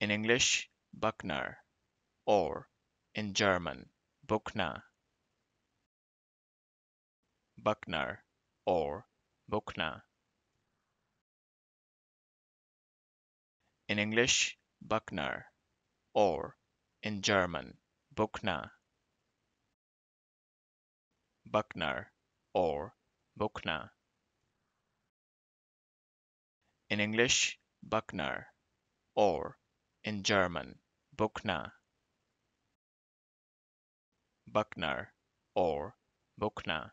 in English Buckner, or in German Buchner. Buckner or Buchner. In English Buckner, or in German Buchner. Buckner or Buchner. In English Buckner, or in German Buchner. Buckner or Buchner.